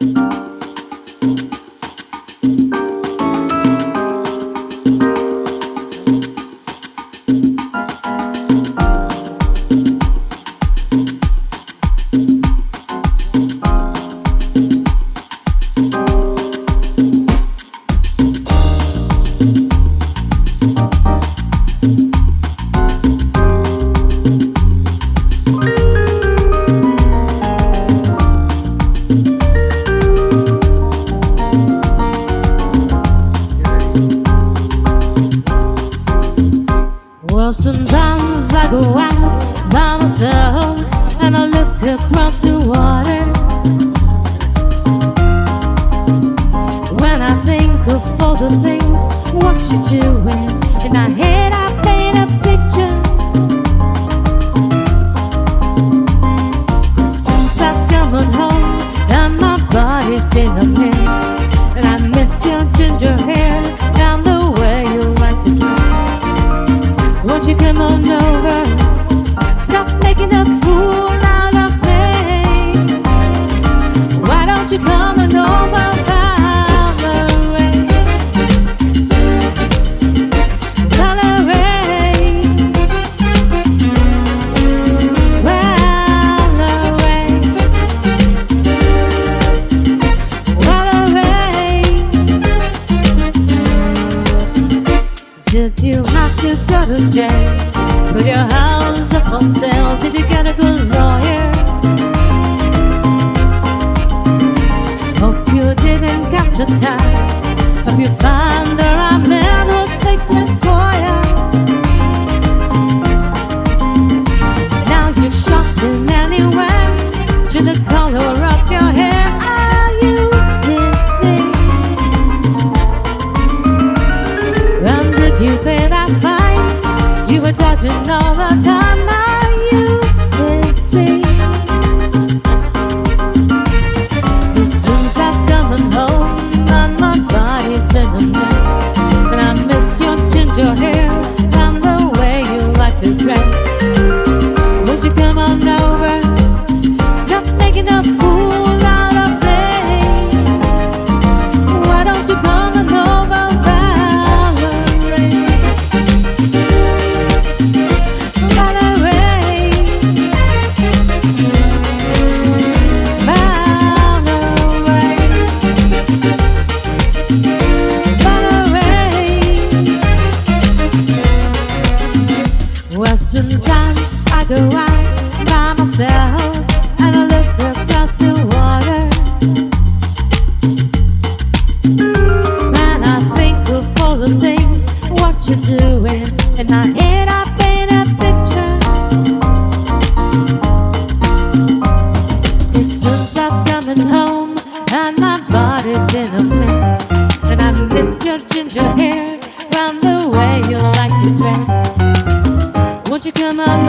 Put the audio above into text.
Well, out by myself and I look across the water. When I think of all the things what you're doing, in my head I paint a picture. Since I've come home, and my body's been a Won't you come on over? Stop making a fool you have to go to jail? Put your house up on sale. Did you get a good lawyer? Hope you didn't catch a time. Hope you find the right man who fix it for you. Buenas. You come on?